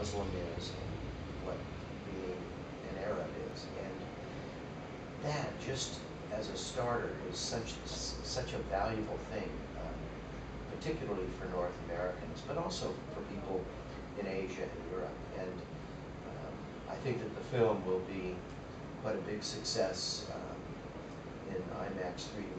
Muslim is and what being an Arab is. And that, just as a starter, is such, such a valuable thing, um, particularly for North Americans, but also for people in Asia and Europe. And um, I think that the film will be quite a big success um, in IMAX 3D